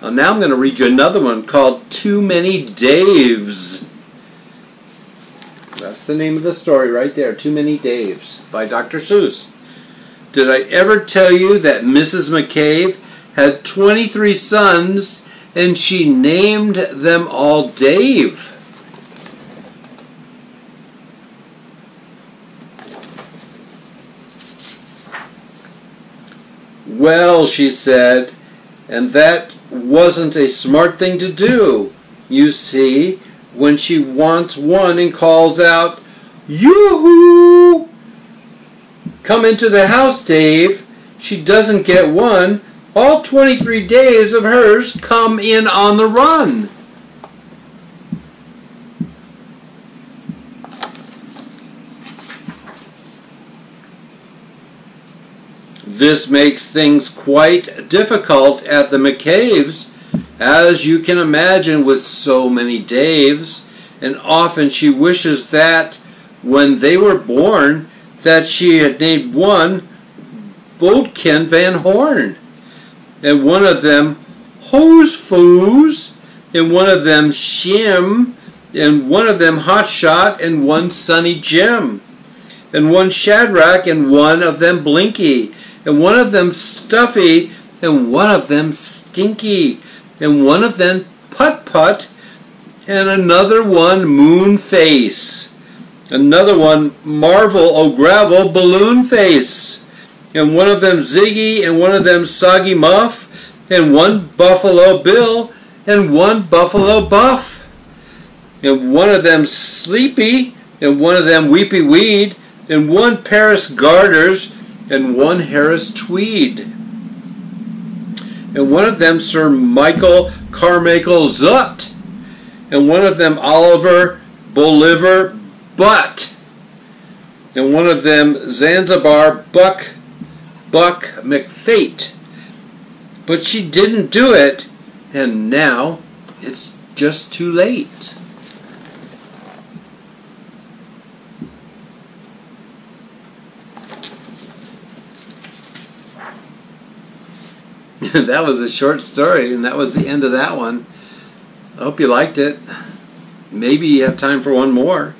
Uh, now I'm going to read you another one called Too Many Daves. That's the name of the story right there, Too Many Daves by Dr. Seuss. Did I ever tell you that Mrs. McCave had 23 sons and she named them all Dave? Well, she said, and that wasn't a smart thing to do. You see, when she wants one and calls out, Yoo-hoo! Come into the house, Dave. She doesn't get one. All 23 Daves of hers come in on the run. This makes things quite difficult at the McCaves, as you can imagine with so many Daves, and often she wishes that when they were born that she had named one Bodkin Van Horn, and one of them Hoos Foos, and one of them Shim, and one of them Hotshot, and one Sunny Jim, and one Shadrach, and one of them Blinky, and one of them Stuffy, and one of them Stinky, and one of them Put Put, and another one Moon Face, another one Marvel O'Gravel Balloon Face, and one of them Ziggy, and one of them Soggy Muff, and one Buffalo Bill, and one Buffalo Buff, and one of them Sleepy, and one of them Weepy Weed, and one Paris Garters, and one Harris Tweed. And one of them Sir Michael Carmichael Zutt, and one of them Oliver Boliver Butt, and one of them Zanzibar Buck Buck McFate. But she didn't do it, and now it's just too late. that was a short story, and that was the end of that one. I hope you liked it. Maybe you have time for one more.